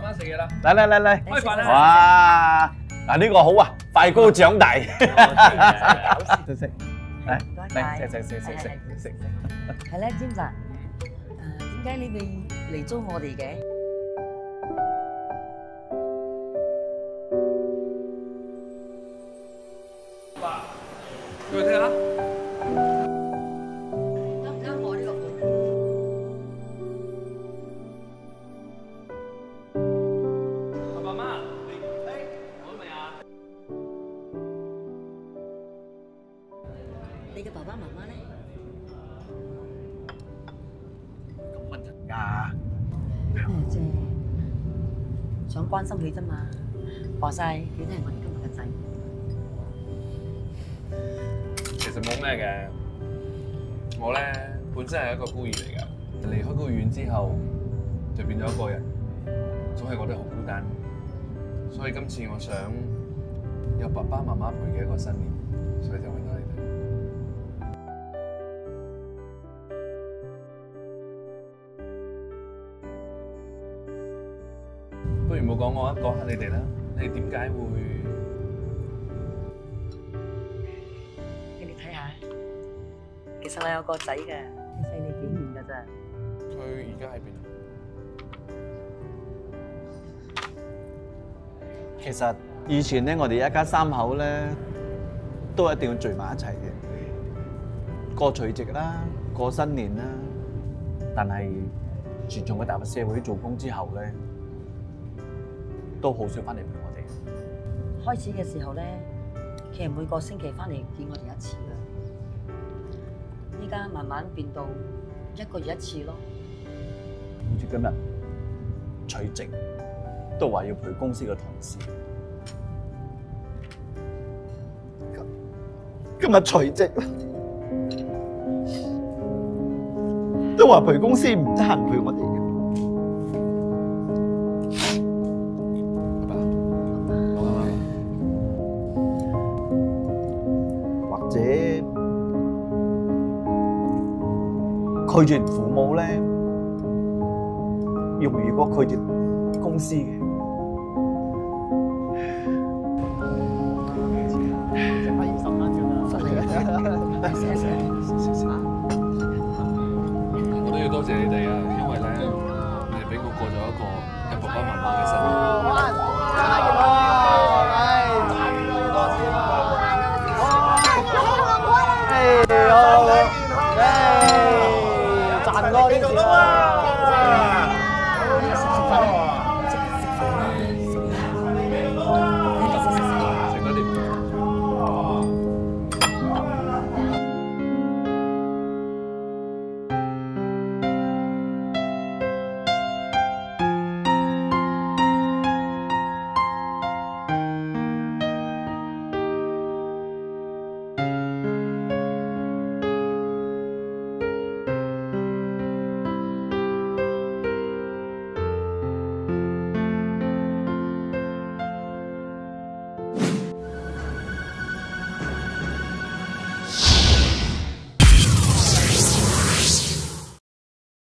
爸媽食嘢啦，嚟嚟嚟嚟，開飯啦！哇！嗱呢個好啊，快高長大。食 食，嚟嚟食食食食食食。係咧，詹澤，誒點解你未嚟租我哋嘅？你嘅爸爸媽媽咧？咁問人㗎？咩啫？想關心佢啫嘛。話晒佢都係我哋今日嘅仔。其實冇咩嘅，我咧本身係一個孤兒嚟㗎，離開孤兒院之後就變咗一個人，總係覺得好孤單，所以今次我想有爸爸媽媽陪嘅一個新年，所以就不如冇講我，講下你哋啦，你哋點解會？俾你睇下，其實我有個仔嘅，細你幾年㗎咋？佢而家喺邊啊？其實以前咧，我哋一家三口咧都一定要聚埋一齊嘅，過除夕啦，過新年啦。但係自從佢踏入社會做工之後咧，都好少翻嚟陪我哋。開始嘅時候咧，其實每個星期翻嚟見我哋一次啦。依家慢慢變到一個月一次咯。好似今日除夕都話要陪公司嘅同事。今日除夕都話陪公司唔得閒陪我哋拒絕父母咧，容易過拒絕公司嘅。食翻二十蚊㗎我都要多謝你哋啊，因為咧，你哋俾我過咗一個有爸爸媽媽嘅生活。賺多啲錢啊！